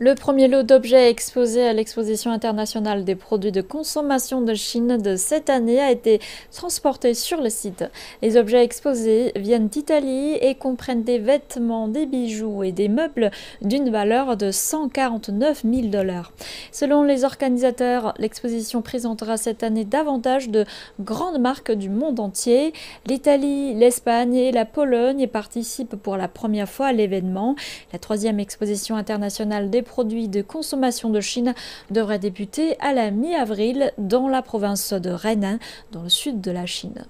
Le premier lot d'objets exposés à l'exposition internationale des produits de consommation de Chine de cette année a été transporté sur le site. Les objets exposés viennent d'Italie et comprennent des vêtements, des bijoux et des meubles d'une valeur de 149 000 dollars. Selon les organisateurs, l'exposition présentera cette année davantage de grandes marques du monde entier. L'Italie, l'Espagne et la Pologne participent pour la première fois à l'événement. La troisième exposition internationale des produits de consommation de Chine devrait débuter à la mi-avril dans la province de Rennes, dans le sud de la Chine.